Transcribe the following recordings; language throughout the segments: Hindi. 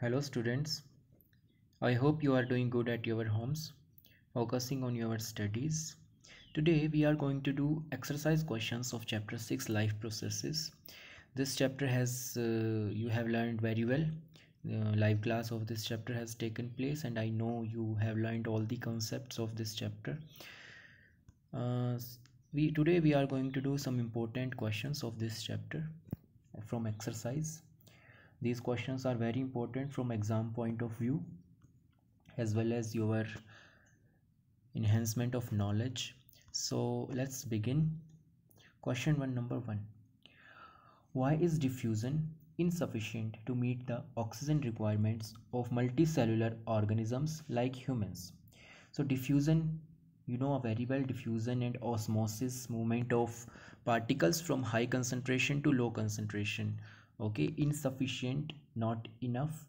Hello, students. I hope you are doing good at your homes, focusing on your studies. Today, we are going to do exercise questions of chapter 6 Life Processes. This chapter has uh, you have learned very well. Uh, live class of this chapter has taken place, and I know you have learned all the concepts of this chapter. Uh, we today we are going to do some important questions of this chapter from exercise these questions are very important from exam point of view as well as your enhancement of knowledge. So let's begin. Question one number one. Why is diffusion insufficient to meet the oxygen requirements of multicellular organisms like humans? So diffusion you know very well diffusion and osmosis movement of particles from high concentration to low concentration okay insufficient not enough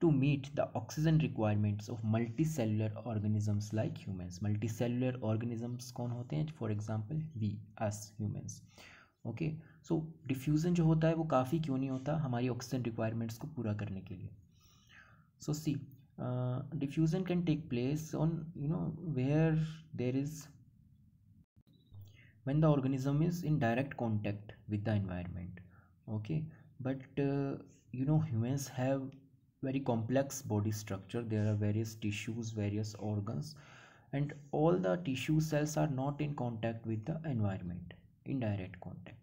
to meet the oxygen requirements of multicellular organisms like humans multicellular organisms कौन होते हैं for example we us humans okay so diffusion जो होता है वो काफ़ी क्यों नहीं होता हमारी ऑक्सीजन रिक्वायरमेंट्स को पूरा करने के लिए see uh, diffusion can take place on you know where there is when the organism is in direct contact with the environment okay but uh, you know humans have very complex body structure. There are various tissues various organs and all the tissue cells are not in contact with the environment indirect contact.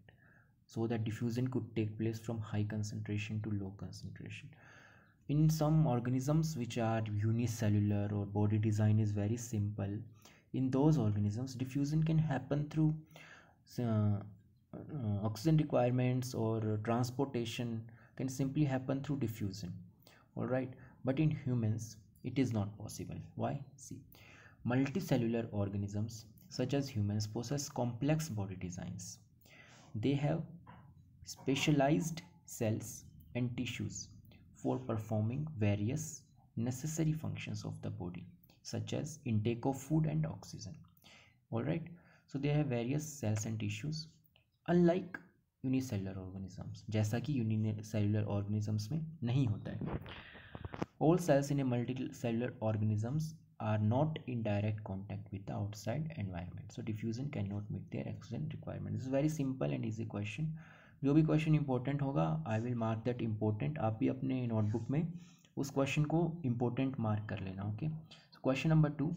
So that diffusion could take place from high concentration to low concentration. In some organisms which are unicellular or body design is very simple in those organisms diffusion can happen through uh, uh, oxygen requirements or uh, transportation can simply happen through diffusion. All right. But in humans it is not possible. Why? See multicellular organisms such as humans possess complex body designs. They have specialized cells and tissues for performing various necessary functions of the body such as intake of food and oxygen. All right. So they have various cells and tissues unlike unicellular organisms जैसा कि यूनिसेलुलर ऑर्गेनिजम्स में नहीं होता है। All cells in a multi cellular organisms are not in direct contact with the outside environment so diffusion can not meet their oxygen requirement is very simple and easy question जो भी क्वेश्चन इंपॉर्टेंट होगा I will mark that important आप भी अपने नोटबुक में उस क्वेश्चन को इंपॉर्टेंट मार्क कर लेना okay question number two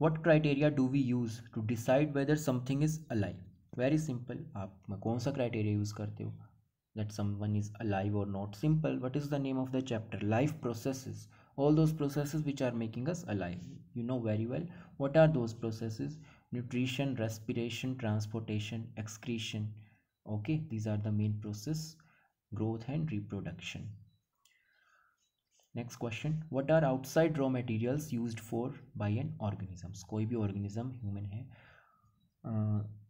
what criteria do we use to decide whether something is alive very simple आप मैं, कौन सा क्राइटेरिया यूज़ करते हो? That some one is alive और not simple what is the name of the chapter life process all those processes which are making us alive you know very well what are those processes nutrition respiration transportation excretion okay these are the main process growth and reproduction next question what are outside raw materials use for by an organisms कोई भी ऑर्गेनिज्म ह्यूमन है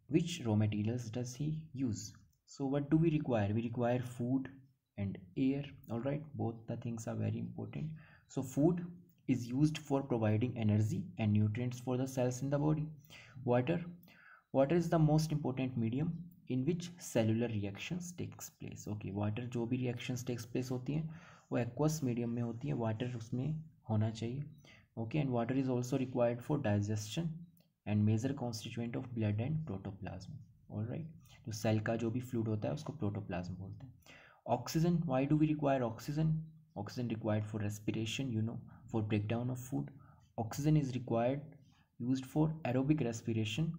which raw materials does he use so what do we require we require food and air all right both the things are very important so food is used for providing energy and nutrients for the cells in the body water water is the most important medium in which cellular reactions takes place okay water जो भी reactions takes place होती हैं वो aqueous medium में होती है water उसमें होना चाहिए okay and water is also required for digestion and major constituent of blood and protoplasm all right जो सेल का जो भी फ्लूड होता है, उसको प्रोटोप्लाज्म बोलते हैं। Oxygen why do we require oxygen oxygen required for respiration you know for break down of food oxygen is required use for aerobic respiration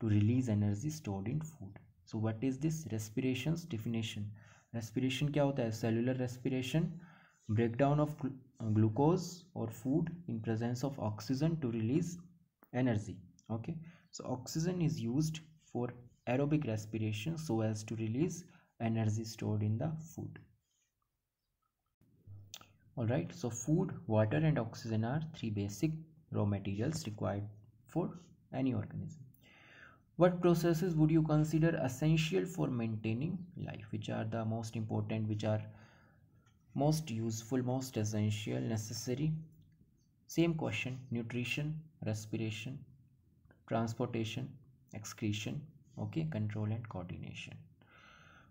to release energy stored in food so what is this respiration definition respiration क्या होता है? Cellular respiration break down of glucose और food in presence of oxygen to release energy okay. So oxygen is used for aerobic respiration so as to release energy stored in the food. All right so food water and oxygen are three basic raw materials required for any organism. What processes would you consider essential for maintaining life? Which are the most important which are most useful most essential necessary? Same question. Nutrition respiration transportation excretion okay control and coordination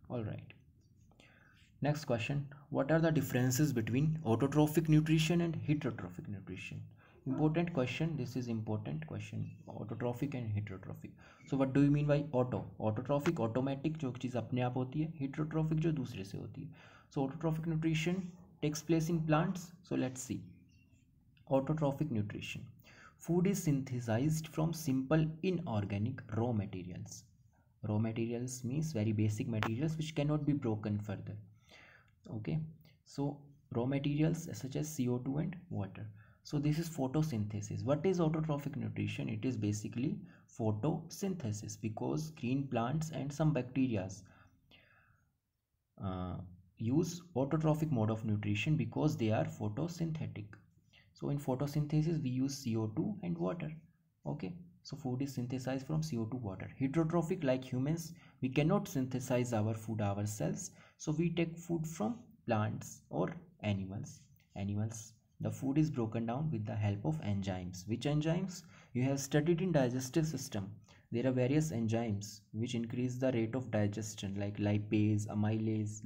all right next question what are the differences between autotrophic nutrition and heterotrophic nutrition important question this is important question autotrophic and heterotrophic so what do you mean by auto autotrophic automatic जो चीज़ अपने आप होती है heterotrophic जो दूसरे से होती है so autotrophic nutrition takes place in plants so let's see autotrophic nutrition food is synthesized from simple inorganic raw materials. Raw materials means very basic materials which cannot be broken further. Okay? So raw materials such as co2 and water. So this is photosynthesis. What is autotrophic nutrition? It is basically photosynthesis because green plants and some bacteria uh, use autotrophic mode of nutrition because they are photosynthetic so in photosynthesis we use co2 and water okay so food is synthesized from co2 water heterotrophic like humans we cannot synthesize our food ourselves so we take food from plants or animals animals the food is broken down with the help of enzymes. Which enzymes? You have studied in digestive system. There are various enzymes which increase the rate of digestion like lipase, amylase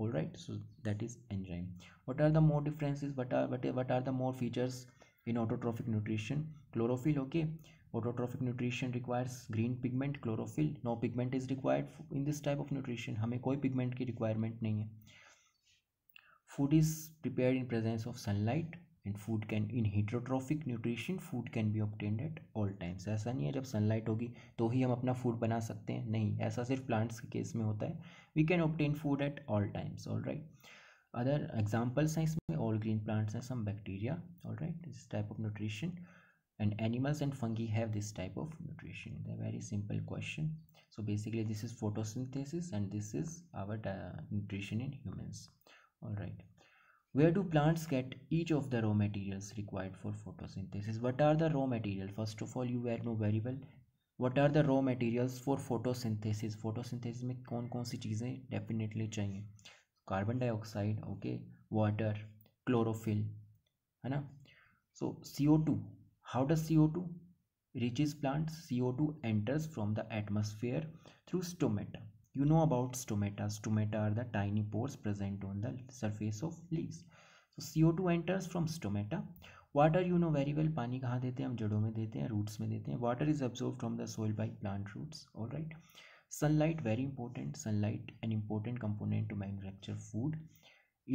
Alright, so that is enzyme. What are the more differences? What are what, what are the more features in autotrophic nutrition? Chlorophyll, okay. Autotrophic nutrition requires green pigment, chlorophyll. No pigment is required in this type of nutrition. हमें कोई pigment की requirement नहीं है food is prepared in presence of sunlight and food can in heterotrophic nutrition food can be obtained at all times ऐसा नहीं है जब सनलाइट होगी तो ही हम अपना फूड बना सकते हैं नहीं ऐसा सिर्फ प्लांट्स के केस में होता है we can obtain food at all times all right other examples हैं इसमें ऑल ग्रीन प्लांट्स हैं some bacteria all right this type of nutrition and animals and fungi have this type of nutrition the very simple question so basically this is photosynthesis and this is our nutrition in humans all right where do plants get each of the raw materials required for photosynthesis what are the raw materials first of all you were know very well what are the raw materials for photosynthesis photosynthesis में कौन कौन सी चीज़ें डेफिनेटली चाहिए carbon dioxide okay water chlorophyll है ना so CO2 how does CO2 reaches plants CO2 enters from the atmosphere through stomata You know about stomata stomata are the tiny pores present on the surface of leaves so co2 enters from stomata water you know very well पानी कहाँ देते हैं हम जड़ों में देते हैं roots में देते हैं water is absorbed from the soil by plant roots all right sunlight very important sunlight an important component to manufacture food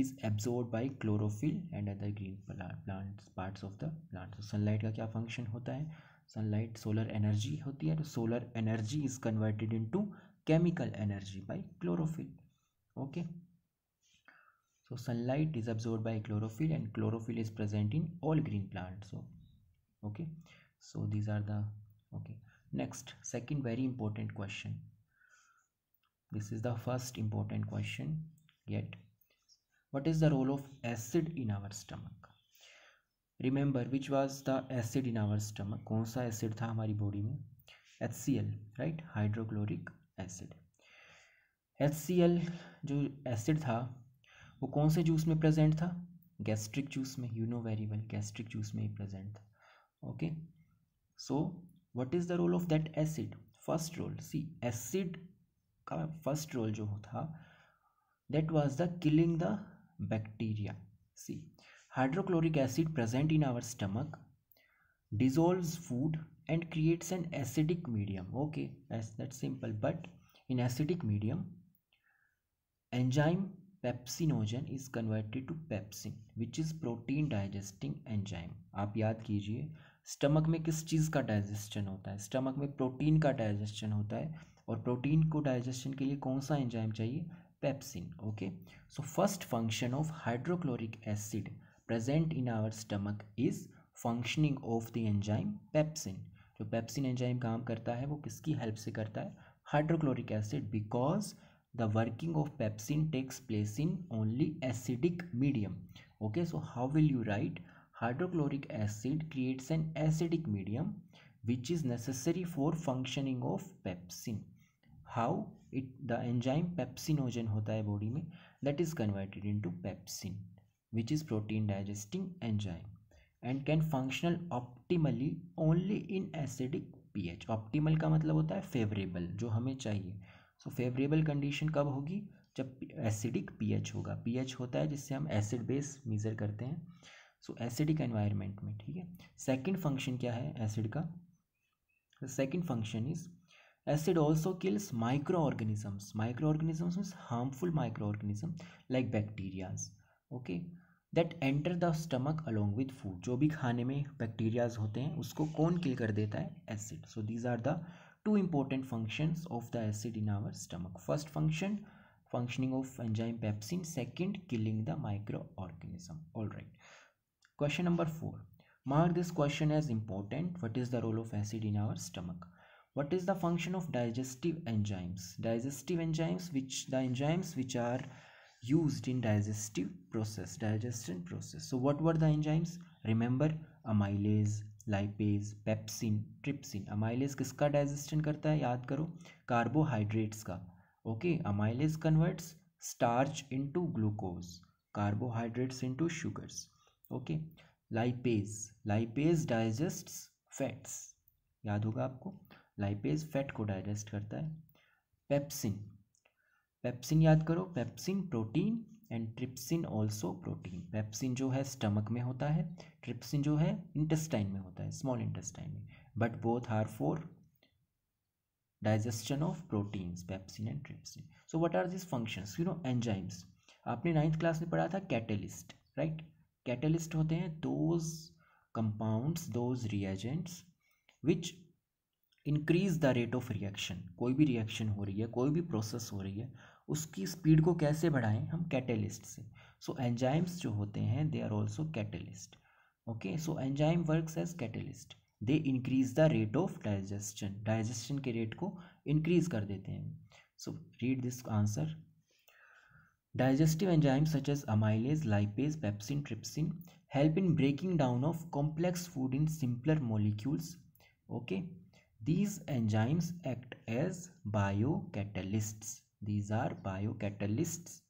is absorbed by chlorophyll and other green plants parts of the plant so sunlight का क्या function होता है sunlight solar energy होती है तो solar energy is converted into chemical energy by chlorophyll okay so sunlight is absorbed by chlorophyll and chlorophyll is present in all green plants so okay so these are the okay next second very important question this is the first important question yet what is the role of acid in our stomach remember which was the acid in our stomach कौन सा acid था हमारी body में HCl right hydrochloric acid. H C L जो एसिड था, वो कौन से जूस में प्रेजेंट था? गैस्ट्रिक जूस में you know very well gastric juice में ही प्रेजेंट था। Okay so what is the role of that acid first role C acid का फ़र्स्ट रोल जो था that was the killing the bacteria C hydrochloric acid present in our stomach dissolves food and creates an acidic medium. Okay, that's that's simple, but in acidic medium, enzyme pepsinogen is converted to pepsin, which is protein digesting enzyme. आप याद कीजिए स्टमक में किस चीज़ का डाइजेशन होता है? स्टमक में प्रोटीन का डाइजेशन होता है, और प्रोटीन को डाइजेशन के लिए कौन सा एंजाइम चाहिए? Pepsin okay so first function of hydrochloric acid present in our stomach is functioning of the enzyme pepsin जो पेप्सिन एंजाइम काम करता है, वो किसकी हेल्प से करता है? Hydrochloric acid because the working of pepsin takes place in only acidic medium okay so how will you write hydrochloric acid creates an acidic medium which is necessary for functioning of pepsin how it the enzyme pepsinogen होता है बॉडी में that is converted into pepsin which is protein digesting enzyme and can functional optimally only in acidic pH optimal का मतलब होता है फेवरेबल जो हमें चाहिए। सो फेवरेबल कंडीशन कब होगी? जब एसिडिक पीएच होगा। पीएच होता है जिससे हम एसिड बेस मेज़र करते हैं। सो एसिडिक एनवायरनमेंट में, ठीक है? सेकंड फ़ंक्शन क्या है एसिड का? Second function is acid also kills acid also kills microorganisms. Microorganisms means harmful microorganism, like bacteria okay? That enter the stomach along with food जो भी खाने में बैक्टीरियाज होते हैं, उसको कौन किल कर देता है? Acid so these are the two important function of the acid in our stomach first function functioning of enzyme pepsin second killing the micro organism all right question number four mark this question as important what is the role of acid in our stomach what is the function of digestive enzymes digestive enzymes which the enzymes which are used in digestive process digestion process so what were the enzymes remember amylase lipase pepsin trypsin amylase किसका digestion करता है याद करो carbohydrates का okay amylase converts starch into glucose carbohydrates into sugars okay lipase lipase digests fats याद होगा आपको लाइपेज फैट को डाइजेस्ट करता है पेप्सिन पेप्सिन याद करो, pepsin protein and trypsin also protein. Pepsin जो है स्टमक में होता है, ट्रिप्सिन जो है इंटेस्टाइन में होता है स्मॉल इंटेस्टाइन में। But both are for digestion of proteins pepsin and trypsin. So what are this functions you know enzymes आपने नाइन्थ क्लास में पढ़ा था कैटेलिस्ट राइट कैटेलिस्ट होते हैं those compounds those reagents which increase the rate of reaction कोई भी रिएक्शन हो रही है, कोई भी प्रोसेस हो रही है उसकी स्पीड को कैसे बढ़ाएँ हम कैटेलिस्ट से? सो so, एंजाइम्स जो होते हैं they are also catalyst okay so enzyme work as catalyst they increase the rate of digestion digestion के रेट को इंक्रीज कर देते हैं। So read this answer digestive enzymes such as amylase lipase pepsin trypsin help in breaking down of complex food in simpler molecules okay these enzymes act as bio catalysts These are biocatalysts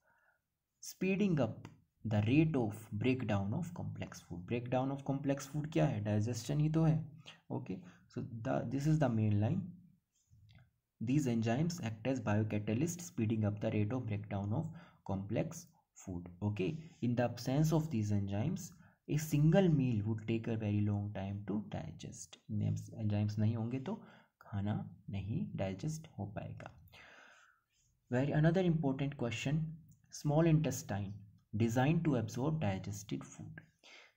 speeding up the rate of breakdown of complex food. Breakdown of complex food क्या है digestion ही तो है okay so the this is the main line these enzymes act as biocatalysts speeding up the rate of breakdown of complex food okay in the absence of these enzymes a single meal would take a very long time to digest enzymes नहीं होंगे तो खाना नहीं डाइजेस्ट हो पाएगा very another important question small intestine design to absorb digested food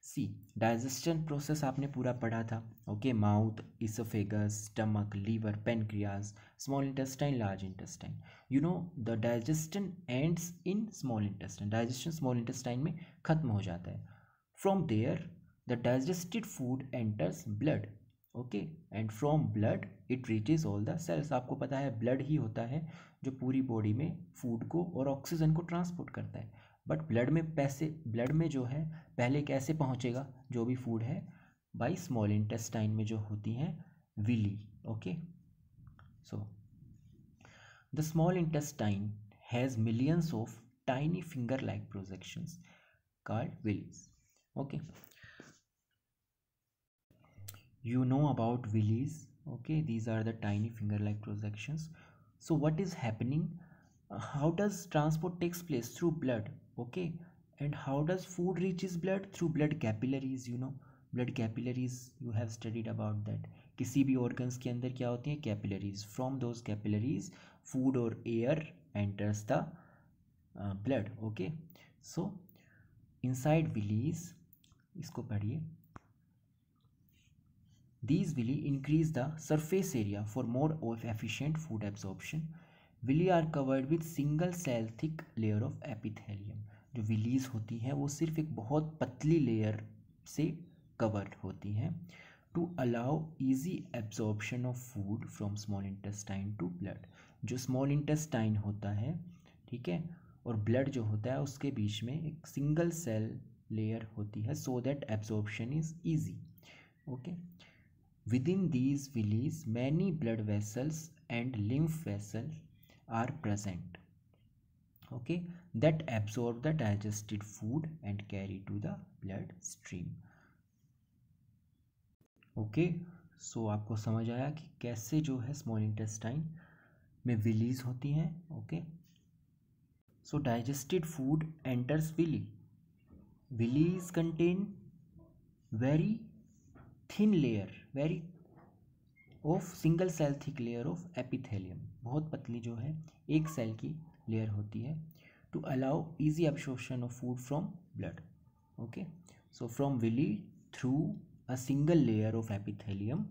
see digestion process आपने पूरा पढ़ा था. Okay mouth oesophagus stomach liver pancreas small intestine large intestine you know the digestion ends in small intestine digestion small intestine में खत्म हो जाता है. From there the digested food enters blood okay and from blood it reaches all the cells आपको पता है ब्लड ही होता है जो पूरी बॉडी में फ़ूड को और ऑक्सीजन को ट्रांसपोर्ट करता है। बट ब्लड में पैसे ब्लड में जो है, पहले कैसे पहुंचेगा? जो भी फ़ूड है बाई स्मॉल इंटेस्टाइन में जो होती हैं villi okay so the small intestine has millions of tiny finger like projections called villi okay you know about willies, okay? These are the tiny finger like projections. So what is happening uh, how does transport takes place through blood okay and how does food reaches blood through blood capillaries you know blood capillaries you have studied about that किसी भी organs के अंदर क्या होती हैं capillaries from those capillaries food or air enters the uh, blood okay so inside willies इसको पढ़िए These will increase the surface area for more of efficient food absorption. Villi are covered with single cell thick layer of epithelium. जो विलीज होती हैं, वो सिर्फ़ एक बहुत पतली लेयर से कवर्ड होती हैं to allow easy absorption of food from small intestine to blood जो स्मॉल इंटेस्टाइन होता है, ठीक है, और ब्लड जो होता है, उसके बीच में एक सिंगल सेल लेयर होती है so that absorption is easy okay in these villi many blood vessels and lymph vessel are present okay that absorb the digested food and carry to the blood stream okay so आपको समझ आया कि कैसे जो है स्मॉल इंटेस्टाइन में विलीज होती हैं okay so digested food enters villi villi contain very very thin very of single cell thick layer of epithelium बहुत पतली जो है, एक सेल की लेयर होती है to allow easy absorption of food from blood okay so from villi through a single layer of epithelium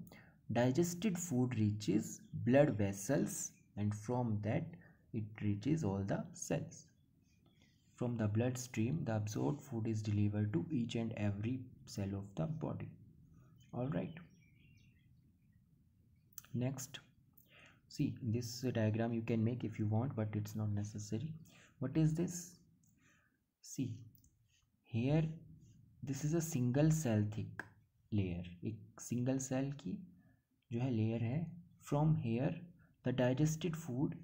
digested food reaches blood vessels and from that it reaches all the cells from the blood stream the absorbed food is deliver to each and every cell of the body all right next see this diagram you can make if you want but it's not necessary what is this see here this is a single cell thick layer एक single cell की जो है layer है from here the digested food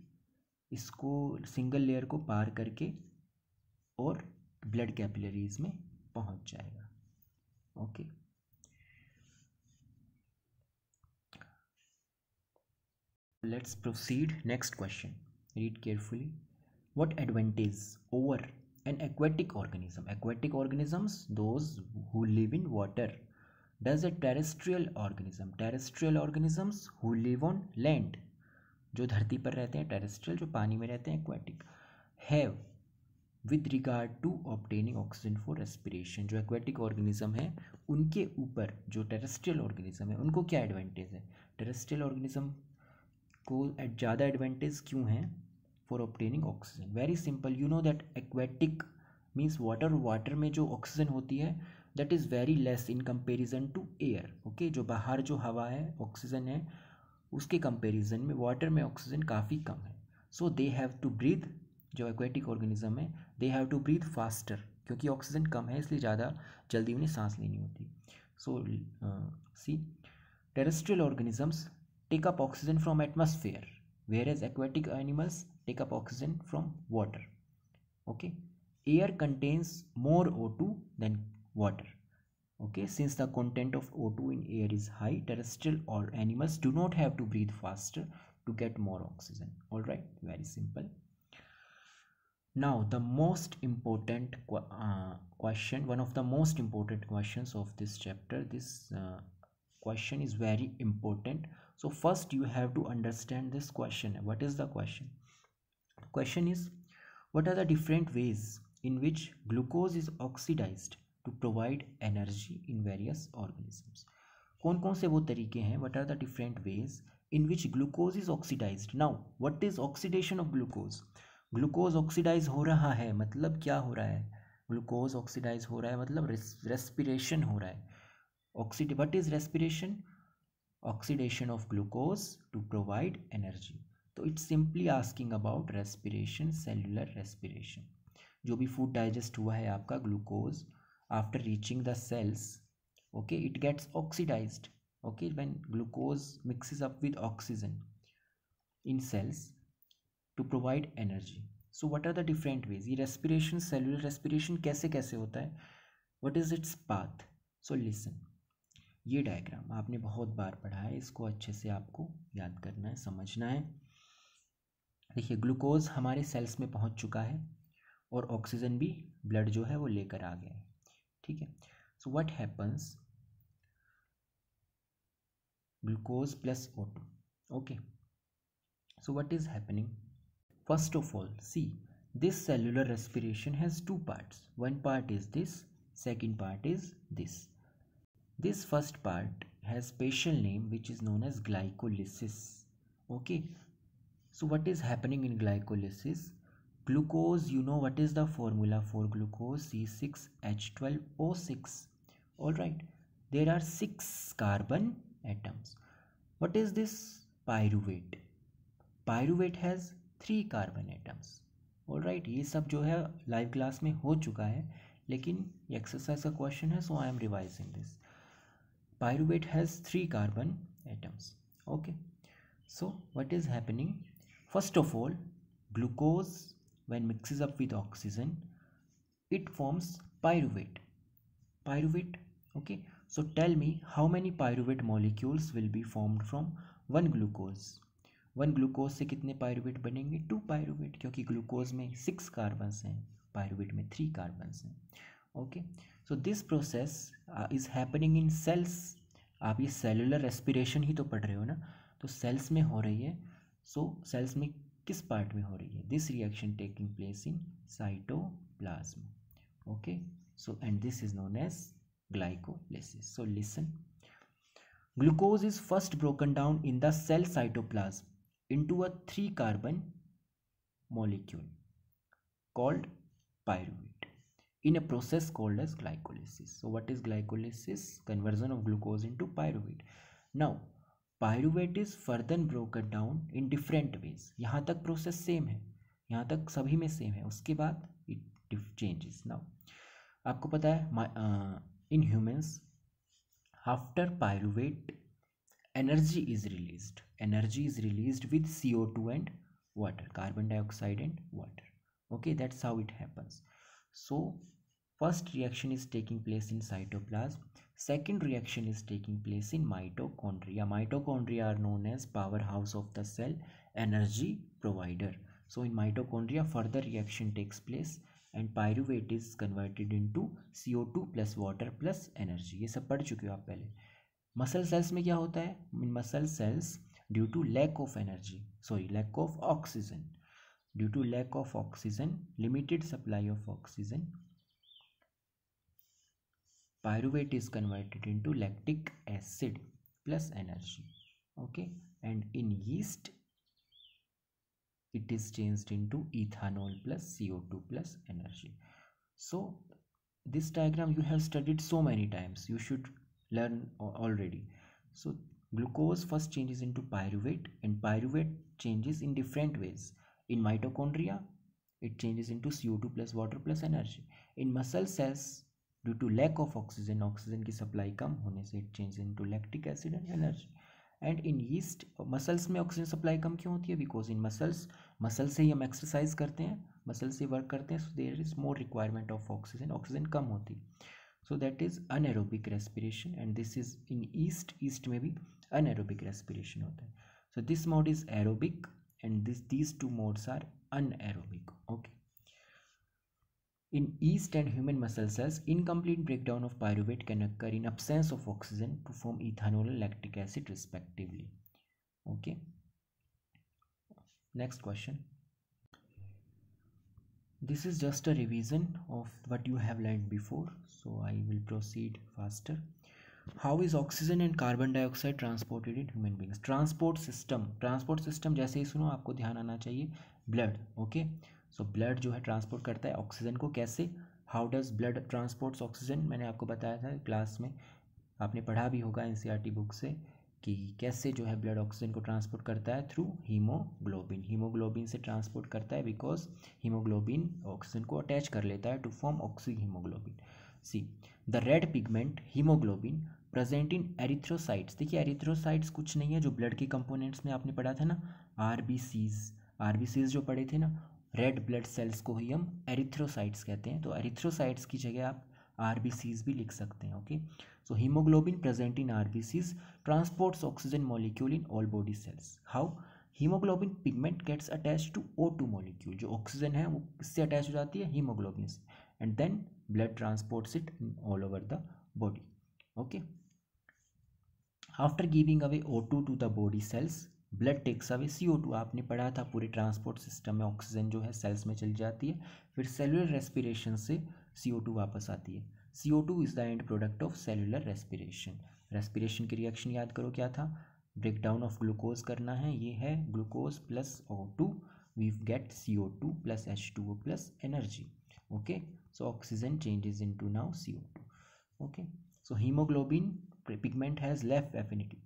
इसको सिंगल लेयर को पार करके और ब्लड कैपिलरीज में पहुँच जाएगा okay let's proceed next question read carefully what advantage over an aquatic organism? Aquatic organisms, those who live in water, does a terrestrial organism. Terrestrial organisms who live on land, जो धरती पर रहते हैं टेरेस्ट्रियल जो पानी में रहते हैं aquatic have with regard to obtaining oxygen for respiration जो एक्वेटिक ऑर्गेनिज्म है, उनके ऊपर जो टेरेस्ट्रियल ऑर्गेनिज्म है, उनको क्या एडवांटेज है? टेरेस्ट्रियल ऑर्गेनिज्म को ज़्यादा एडवांटेज क्यों है? For obtaining oxygen very simple you know that aquatic means water water में जो ऑक्सीजन होती है that is very less in comparison to air okay जो बाहर जो हवा है ऑक्सीजन है, उसके कंपेरिजन में वाटर में ऑक्सीजन काफ़ी कम है. So they have to breathe जो एक्वेटिक ऑर्गेनिज्म है they have to breathe faster क्योंकि ऑक्सीजन कम है, इसलिए ज़्यादा जल्दी उन्हें सांस लेनी होती. So see terrestrial organisms take up oxygen from atmosphere whereas aquatic animals take up oxygen from water. Okay? Air contains more O2 than water. Okay? Since the content of O2 in air is high terrestrial or animals do not have to breathe faster to get more oxygen. All right very simple. Now the most important uh, question one of the most important questions of this chapter this uh, question is very important. So first you have to understand this question what is the question question is what are the different ways in which glucose is oxidized to provide energy in various organisms कौन कौन से वो तरीके हैं what are the different ways in which glucose is oxidized now what is oxidation of glucose glucose oxidise हो रहा है मतलब क्या हो रहा है ग्लूकोज ऑक्सीडाइज हो रहा है मतलब रेस्पिरेशन हो रहा है oxide what is respiration oxidation of glucose to provide energy तो it's simply asking about respiration cellular respiration जो भी फ़ूड डाइजेस्ट हुआ है आपका glucose after reaching the cells okay it gets oxidised okay when glucose mixes up with oxygen in cells to provide energy so what are the different ways ये रेस्पिरेशन सेल्यूलर रेस्पिरेशन कैसे कैसे होता है? What is its path so listen ये डायग्राम आपने बहुत बार पढ़ा है, इसको अच्छे से आपको याद करना है, समझना है। देखिए ग्लूकोज हमारे सेल्स में पहुँच चुका है और ऑक्सीजन भी ब्लड जो है वो लेकर आ गया है, ठीक है? So what happens glucose plus O two okay so what is happening first of all see this cellular respiration has two parts. One part is this, second part is this. this first part has special name which is known as glycolysis okay so what is happening in glycolysis glucose you know what is the formula for glucose c6h12o6 all right there are six carbon atoms what is this pyruvate pyruvate has three carbon atoms all right ये सब जो है लाइव क्लास में हो चुका है लेकिन एक्सरसाइज का क्वेश्चन है so I am revising this Pyruvate has three carbon atoms okay so what is happening First of all, glucose when mixes up with oxygen, it forms pyruvate. Pyruvate, okay. So tell me how many pyruvate molecules will be formed from one glucose. One glucose से कितने पायरुवेट बनेंगे टू पायरुवेट क्योंकि ग्लूकोज में सिक्स कार्बन्स हैं पायरुवेट में थ्री कार्बन्स हैं Okay so this process is happening in cells आप ये सेलुलर रेस्पिरेशन ही तो पढ़ रहे हो ना? तो सेल्स में हो रही है। सो so, सेल्स में किस पार्ट में हो रही है? This reaction taking place in cytoplasm okay so and this is known as glycolysis so listen glucose is first broken down in the cell cytoplasm into a three carbon molecule called pyruvate in a process called as glycolysis so what is glycolysis conversion of glucose into pyruvate now pyruvate is further broken down in different ways यहाँ तक process same है यहाँ तक सभी में same है उसके बाद it changes now आपको पता है in humans after pyruvate energy is released energy is released with C O two and water carbon dioxide and water okay that's how it happens so first reaction is taking place in cytoplasm second reaction is taking place in mitochondria mitochondria are known as power house of the cell energy provider so in mitochondria further reaction takes place and pyruvate is converted into CO2 plus water plus energy ये सब पढ़ चुके हो आप पहले। मसल सेल्स में क्या होता है? In muscle cells due to lack of energy sorry lack of oxygen due to lack of oxygen limited supply of oxygen pyruvate is converted into lactic acid plus energy okay and in yeast it is changed into ethanol plus CO2 plus energy. So this diagram you have studied so many times. You should learn already. So glucose first changes into pyruvate and pyruvate changes in different ways. In mitochondria, it changes into CO2 plus water plus energy. In muscle cells, due to lack of oxygen oxygen की सप्लाई कम होने से it change into lactic acid and energy. And in yeast muscles में ऑक्सीजन सप्लाई कम क्यों होती है? बिकॉज़ इन मसल्स मसल से ही हम एक्सरसाइज करते हैं मसल से वर्क करते हैं so there is more requirement of oxygen oxygen कम होती। So that is anaerobic respiration and this is in yeast yeast में भी अनएरोबिक रेस्पिरेशन होता है। So this mode is aerobic and this these two modes are anaerobic okay In yeast and human muscle cells, incomplete breakdown of pyruvate can occur in absence of oxygen to form ethanol and lactic acid respectively. Okay. Next question. This is just a revision of what you have learned before. So I will proceed faster. How is oxygen and carbon dioxide transported in human beings? Transport system. Transport system जैसे ही सुनो आपको ध्यान आना चाहिए blood. Okay. सो ब्लड जो है ट्रांसपोर्ट करता है ऑक्सीजन को कैसे? How does blood transports oxygen मैंने आपको बताया था क्लास में। आपने पढ़ा भी होगा एन बुक से कि कैसे जो है ब्लड ऑक्सीजन को ट्रांसपोर्ट करता है थ्रू हीमोग्लोबिन हीमोग्लोबिन से ट्रांसपोर्ट करता है बिकॉज़ हीमोग्लोबिन ऑक्सीजन को अटैच कर लेता है to form oxyhaemoglobin see the red pigment haemoglobin present in erythrocytes देखिए एरिथ्रोसाइट्स कुछ नहीं है, जो ब्लड के कंपोनेंट्स में आपने पढ़ा था ना? R B Cs R B Cs जो पढ़े थे ना? रेड ब्लड सेल्स को ही हम एरिथ्रोसाइट्स कहते हैं। तो एरिथ्रोसाइट्स की जगह आप आर भी लिख सकते हैं okay so haemoglobin present in R transports oxygen molecule in all body cells how haemoglobin pigment gets attach to O two molecule जो ऑक्सीजन है, वो किससे अटैच हो जाती है हीमोग्लोबिन से। And then blood transports it in all over the body okay after giving away O two to the body cells blood takes away C O two आपने पढ़ा था, पूरे ट्रांसपोर्ट सिस्टम में ऑक्सीजन जो है सेल्स में चली जाती है, फिर सेलुलर रेस्पिरेशन से सी ओ टू वापस आती है। C O two is the end product of cellular respiration respiration की रिएक्शन याद करो क्या था? ब्रेक डाउन ऑफ़ ग्लूकोज करना है, ये है glucose plus O two we get C O two plus H two O plus energy okay so oxygen changes into now C O two okay so haemoglobin pigment has left affinity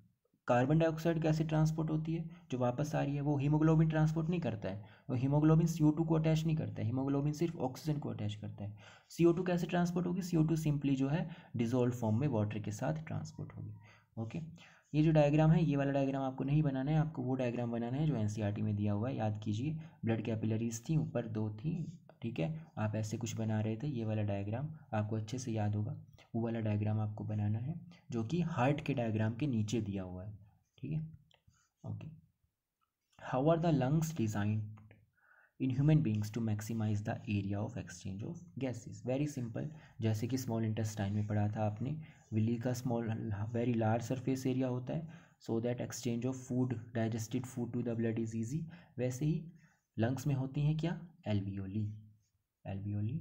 carbon dioxide कैसे ट्रांसपोर्ट होती है? जो वापस आ रही है, वो हीमोग्लोबिन ट्रांसपोर्ट नहीं करता है। वो हीमोग्लोबिन सी को अटैच नहीं करता है। हीमोग्लोबिन सिर्फ़ ऑक्सीजन को अटैच करता है। सी कैसे ट्रांसपोर्ट होगी? सी सिंपली जो है डिजोल्व फॉर्म में वाटर के साथ ट्रांसपोर्ट होगी। ओके ये जो डायग्राम है, ये वाला डायग्राम आपको नहीं बनाना है। आपको वो डायग्राम बनाना है जो एन में दिया हुआ है। याद कीजिए ब्लड कैपिलरीज थी, ऊपर दो थी ठीक है? आप ऐसे कुछ बना रहे थे, ये वाला डायग्राम आपको अच्छे से याद होगा। वो वाला डायग्राम आपको बनाना है, जो कि हार्ट के डायग्राम के नीचे दिया हुआ है, ठीक है? Okay how are the lungs designed in human beings to maximise the area of exchange of gases very simple जैसे कि स्मॉल इंटेस्टाइन में पढ़ा था आपने विली का small very large surface area होता है so that exchange of food digested food to the blood is easy वैसे ही लंग्स में होती हैं क्या? एल्वियोली एल्वियोली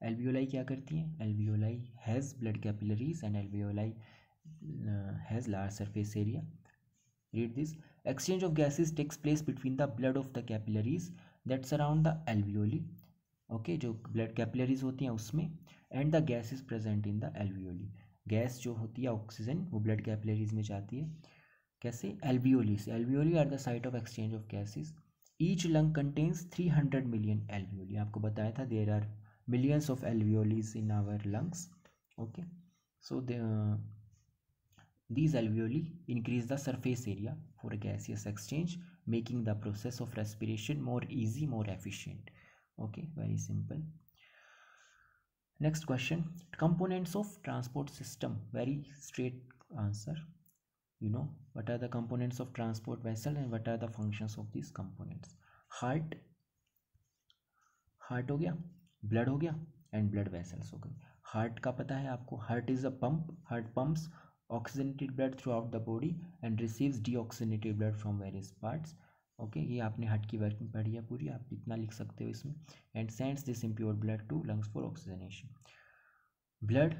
एल्वियोलाई क्या करती हैं? Alveoli has blood capillaries and alveoli has large surface area read this exchange of gases takes place between the blood of the capillaries that surround the alveoli okay जो ब्लड कैपिलरीज होती हैं उसमें and the gas is present in the alveoli gas जो होती है ऑक्सीजन वो ब्लड कैपिलरीज में जाती है. कैसे? एल्वियोली से. Alveoli are the site of exchange of gases Each lung contains three hundred million alveoli आपको बताया था there are millions of alveolis in our lungs okay so These alveoli increase the surface area for a gaseous exchange, making the process of respiration more easy, more efficient. Okay, very simple. Next question. Components of transport system. Very straight answer. You know what are the components of transport vessel and what are the functions of these components. Heart. Heart हो गया blood हो गया and blood vessels हो गए Heart का पता है आपको Heart is a pump. Heart pumps oxygenated blood throughout the body and receives deoxygenated blood from various parts okay okay, ये आपने हार्ट की वर्किंग पढ़ी है पूरी आप इतना लिख सकते हो इसमें and sends this impure blood to lungs for oxygenation blood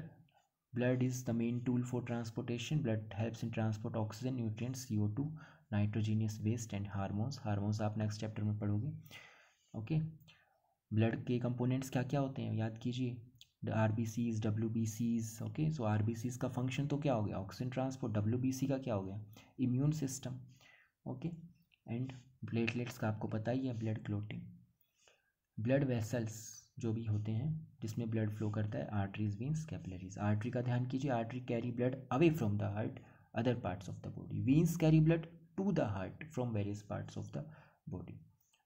blood is the main tool for transportation. Blood helps in transport oxygen, nutrients co2 nitrogenous waste and hormones. Hormones आप नेक्स्ट चैप्टर में पढ़ोगे। ओके ब्लड के कंपोनेंट्स क्या क्या होते हैं? याद कीजिए। R B Cs W B Cs okay so R B Cs का फ़ंक्शन तो क्या हो गया? Oxygen transport W B C का क्या हो गया? Immune system okay and platelets का आपको पता ही है ब्लड क्लोटिंग ब्लड वेसल्स जो भी होते हैं, जिसमें ब्लड फ्लो करता है आर्टरीज वीन्स कैपिलरीज आर्टरी का ध्यान कीजिए। Artery carry blood away from the heart other parts of the body veins carry blood to the heart from various parts of the body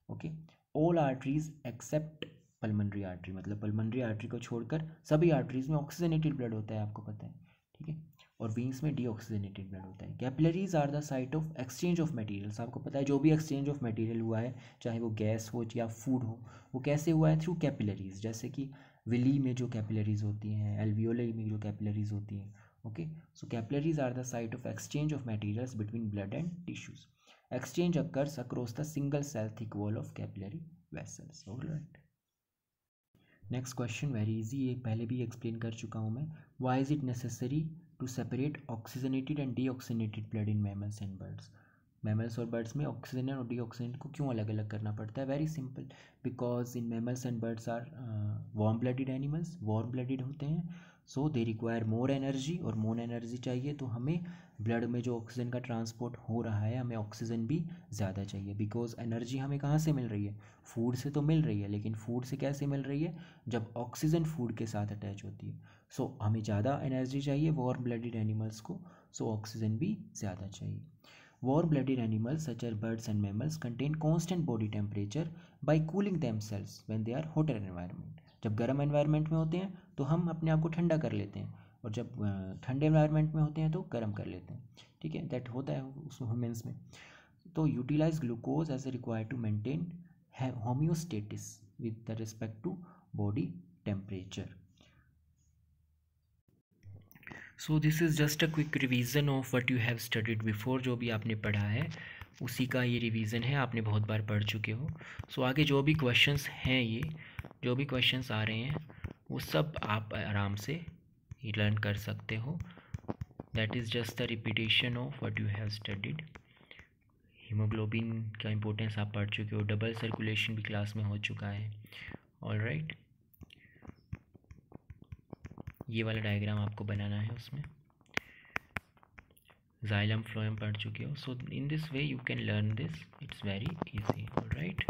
okay all arteries except pulmonary artery मतलब पल्मनरी आर्टरी को छोड़कर सभी आर्टरीज में ऑक्सीजनेटेड ब्लड होता है, आपको पता है। ठीक है? और वीन्स में डीऑक्सीजनेटेड ब्लड होता है। Capillaries are the site of exchange of materials आपको पता है, जो भी एक्सचेंज ऑफ़ मटेरियल हुआ है, चाहे वो गैस हो या फ़ूड हो, वो कैसे हुआ है? थ्रू कैपिलरीज जैसे कि विली में जो कैपिलरीज होती हैं एल्वियोले में जो कैपिलरीज होती हैं okay so capillaries are the site of exchange of materials between blood and tissues exchange occurs across the single cell thick wall of capillary vessels next question very easy ये पहले भी एक्सप्लेन कर चुका हूँ मैं। Why is it necessary to separate oxygenated and deoxygenated blood in mammals and birds mammals और बर्ड्स में ऑक्सीजन और डीऑक्सीजन को क्यों अलग अलग करना पड़ता है? Very simple because in mammals and birds are warm blooded animals warm blooded होते हैं so they require more energy और मोर एनर्जी चाहिए तो हमें ब्लड में जो ऑक्सीजन का ट्रांसपोर्ट हो रहा है, हमें ऑक्सीजन भी ज़्यादा चाहिए। बिकॉज़ एनर्जी हमें कहाँ से मिल रही है? फ़ूड से तो मिल रही है, लेकिन फ़ूड से कैसे मिल रही है? जब ऑक्सीजन फ़ूड के साथ अटैच होती है। सो so, हमें ज़्यादा एनर्जी चाहिए वॉर ब्लडेड एनिमल्स को सो so, ऑक्सीजन भी ज़्यादा चाहिए। War blooded animals such are birds and mammals contain constant body temperature by cooling them cells when they are hotter environment जब गर्म एनवायरनमेंट में होते हैं तो हम अपने आप को ठंडा कर लेते हैं और जब ठंडे एनवायरनमेंट में होते हैं तो गर्म कर लेते हैं। ठीक है? दैट होता है उस ह्यूमेंस में। तो utilize glucose as a require to maintain homeostasis with the respect to body temperature so this is just a quick revision of what you have studied before जो भी आपने पढ़ा है उसी का ये रिवीजन है आपने बहुत बार पढ़ चुके हो। सो so, आगे जो भी क्वेश्चंस हैं ये जो भी क्वेश्चंस आ रहे हैं वो सब आप आराम से लर्न कर सकते हो। That is just the repetition of what you have studied haemoglobin का इम्पोर्टेंस आप पढ़ चुके हो डबल सर्कुलेशन भी क्लास में हो चुका है। All right right? ये वाला डायग्राम आपको बनाना है उसमें। जाइलम फ्लोएम पढ़ चुके हो। So in this way you can learn this it's very easy right